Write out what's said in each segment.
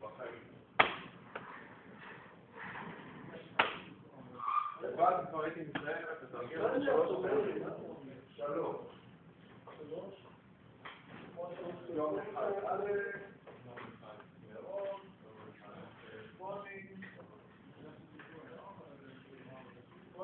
בחיים. לבד כבר הייתי מסיים את התרגיל הזה שלוש פעמים. שלוש. יום אחד.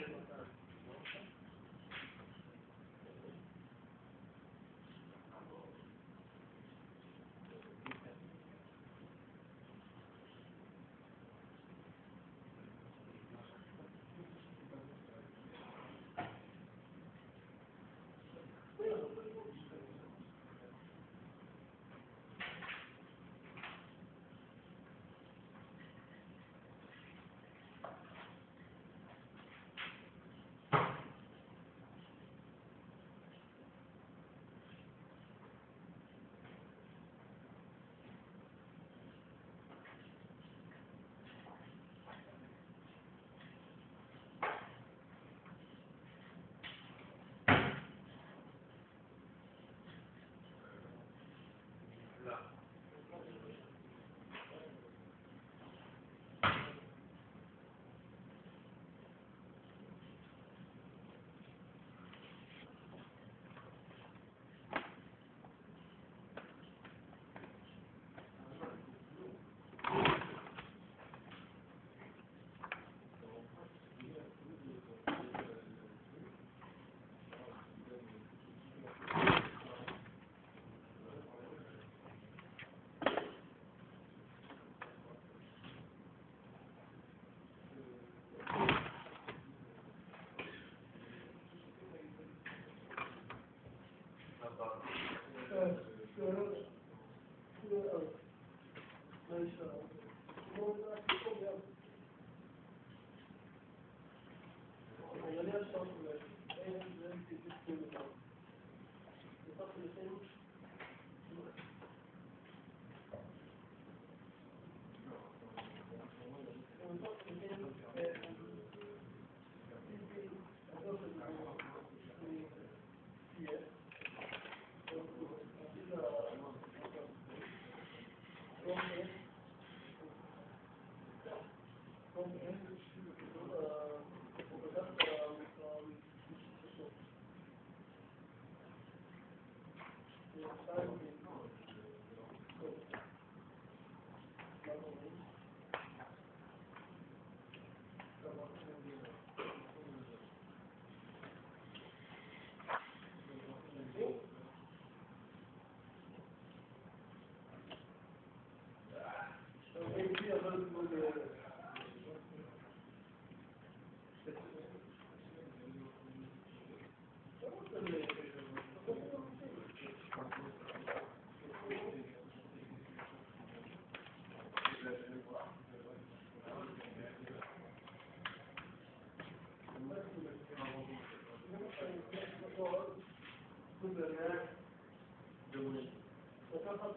Thank you. Thank you. الشعر كل ما جميل وكفت